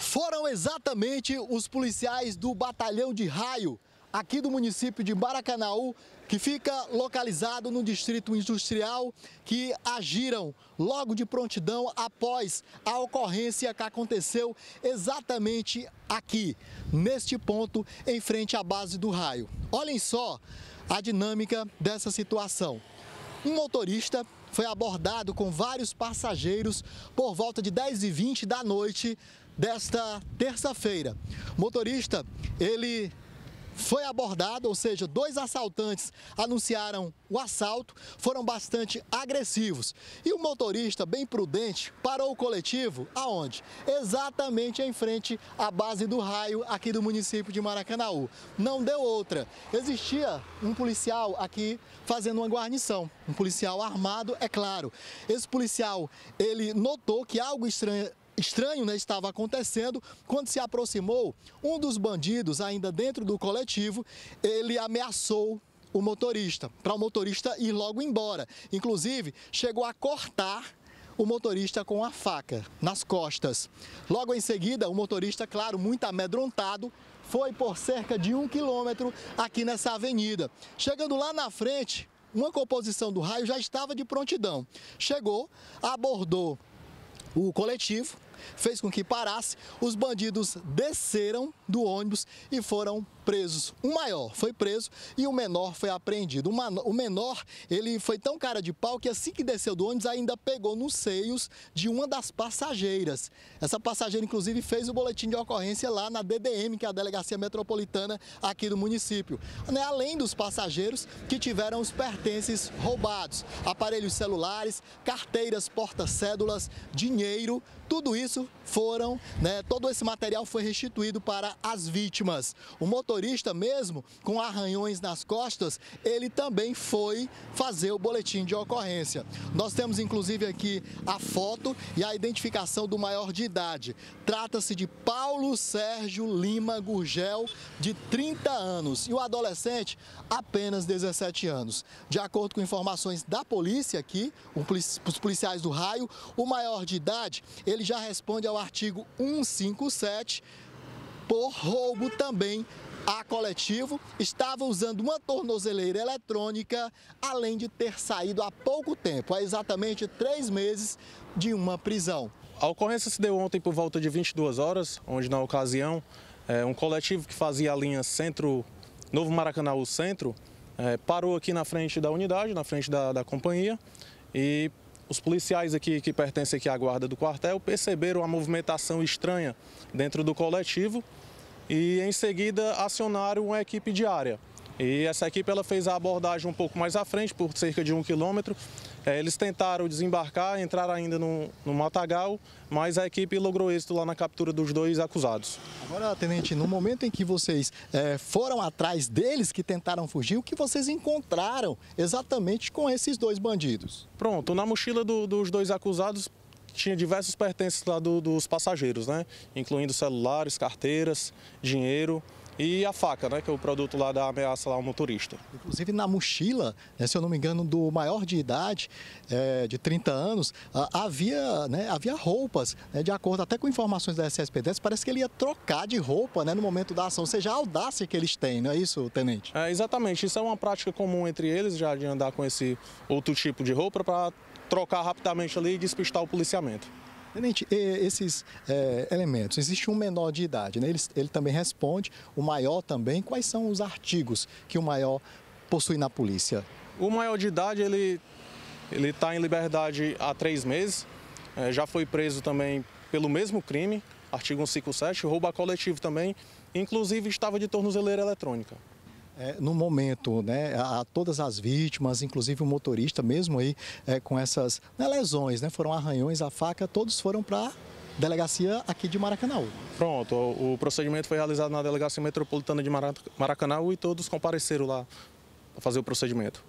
Foram exatamente os policiais do Batalhão de Raio, aqui do município de Maracanaú, que fica localizado no distrito industrial, que agiram logo de prontidão após a ocorrência que aconteceu exatamente aqui, neste ponto, em frente à base do raio. Olhem só a dinâmica dessa situação. Um motorista foi abordado com vários passageiros por volta de 10 e 20 da noite desta terça-feira. O motorista, ele foi abordado, ou seja, dois assaltantes anunciaram o assalto, foram bastante agressivos. E o motorista, bem prudente, parou o coletivo aonde? Exatamente em frente à base do raio aqui do município de Maracanaú. Não deu outra. Existia um policial aqui fazendo uma guarnição, um policial armado, é claro. Esse policial, ele notou que algo estranho estranho né, estava acontecendo quando se aproximou um dos bandidos, ainda dentro do coletivo, ele ameaçou o motorista, para o motorista ir logo embora. Inclusive, chegou a cortar o motorista com a faca nas costas. Logo em seguida, o motorista, claro, muito amedrontado, foi por cerca de um quilômetro aqui nessa avenida. Chegando lá na frente, uma composição do raio já estava de prontidão. Chegou, abordou o coletivo, fez com que parasse, os bandidos desceram do ônibus e foram presos. O maior foi preso e o menor foi apreendido. O menor, ele foi tão cara de pau que assim que desceu do ônibus ainda pegou nos seios de uma das passageiras. Essa passageira, inclusive, fez o boletim de ocorrência lá na DDM, que é a Delegacia Metropolitana aqui do município. Né? Além dos passageiros que tiveram os pertences roubados, aparelhos celulares, carteiras, porta-cédulas, dinheiro, tudo isso foram, né, todo esse material foi restituído para as vítimas. O motorista mesmo, com arranhões nas costas, ele também foi fazer o boletim de ocorrência. Nós temos inclusive aqui a foto e a identificação do maior de idade. Trata-se de Paulo Sérgio Lima Gurgel, de 30 anos, e o adolescente apenas 17 anos. De acordo com informações da polícia aqui, os policiais do raio, o maior de idade, ele já responde ao artigo 157 por roubo também a coletivo, estava usando uma tornozeleira eletrônica, além de ter saído há pouco tempo, há exatamente três meses de uma prisão. A ocorrência se deu ontem por volta de 22 horas, onde na ocasião é, um coletivo que fazia a linha centro, Novo Maracanã Centro, é, parou aqui na frente da unidade, na frente da, da companhia, e os policiais aqui que pertencem aqui à guarda do quartel perceberam a movimentação estranha dentro do coletivo e em seguida acionaram uma equipe diária. E essa equipe ela fez a abordagem um pouco mais à frente, por cerca de um quilômetro, é, eles tentaram desembarcar, entrar ainda no, no matagal, mas a equipe logrou êxito lá na captura dos dois acusados. Agora, tenente, no momento em que vocês é, foram atrás deles que tentaram fugir, o que vocês encontraram exatamente com esses dois bandidos? Pronto, na mochila do, dos dois acusados tinha diversos pertences lá do, dos passageiros, né? Incluindo celulares, carteiras, dinheiro e a faca, né, que é o produto lá da ameaça lá ao motorista. Inclusive na mochila, né, se eu não me engano, do maior de idade, é, de 30 anos, havia, né, havia roupas, né, de acordo até com informações da SSP10, parece que ele ia trocar de roupa né, no momento da ação, ou seja, a audácia que eles têm, não é isso, tenente? É, exatamente, isso é uma prática comum entre eles, já de andar com esse outro tipo de roupa para trocar rapidamente ali e despistar o policiamento. Tenente, esses é, elementos, existe um menor de idade, né? ele, ele também responde, o maior também. Quais são os artigos que o maior possui na polícia? O maior de idade, ele está em liberdade há três meses, é, já foi preso também pelo mesmo crime, artigo 157, roubo a coletivo também, inclusive estava de tornozeleira eletrônica é, no momento, né, a, a, todas as vítimas, inclusive o motorista, mesmo aí é, com essas né, lesões, né, foram arranhões, a faca, todos foram para delegacia aqui de Maracanã. Pronto, o, procedimento foi realizado na delegacia metropolitana de Maracanã e todos compareceram lá para fazer o procedimento.